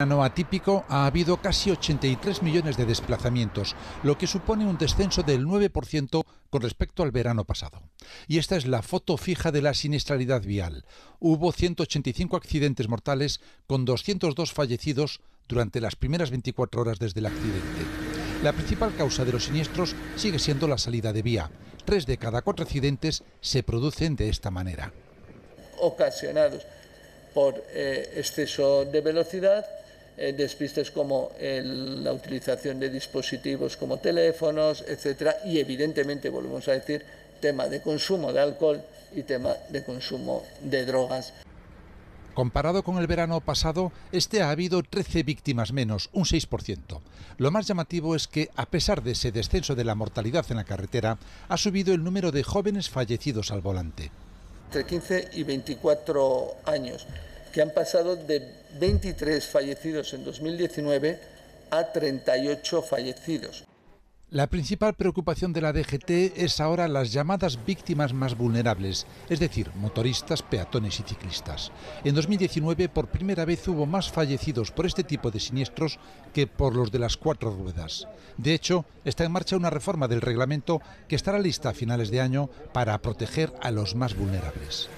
verano atípico ha habido casi 83 millones de desplazamientos, lo que supone un descenso del 9% con respecto al verano pasado. Y esta es la foto fija de la siniestralidad vial. Hubo 185 accidentes mortales con 202 fallecidos durante las primeras 24 horas desde el accidente. La principal causa de los siniestros sigue siendo la salida de vía. Tres de cada cuatro accidentes se producen de esta manera. Ocasionados por eh, exceso de velocidad eh, despistes como la utilización de dispositivos como teléfonos, etcétera, y evidentemente, volvemos a decir, tema de consumo de alcohol y tema de consumo de drogas. Comparado con el verano pasado, este ha habido 13 víctimas menos, un 6%. Lo más llamativo es que, a pesar de ese descenso de la mortalidad en la carretera, ha subido el número de jóvenes fallecidos al volante. Entre 15 y 24 años que han pasado de 23 fallecidos en 2019 a 38 fallecidos. La principal preocupación de la DGT es ahora las llamadas víctimas más vulnerables, es decir, motoristas, peatones y ciclistas. En 2019 por primera vez hubo más fallecidos por este tipo de siniestros que por los de las cuatro ruedas. De hecho, está en marcha una reforma del reglamento que estará lista a finales de año para proteger a los más vulnerables.